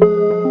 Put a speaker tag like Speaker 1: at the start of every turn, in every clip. Speaker 1: you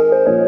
Speaker 2: Thank you.